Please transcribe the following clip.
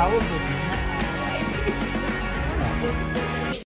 How was are?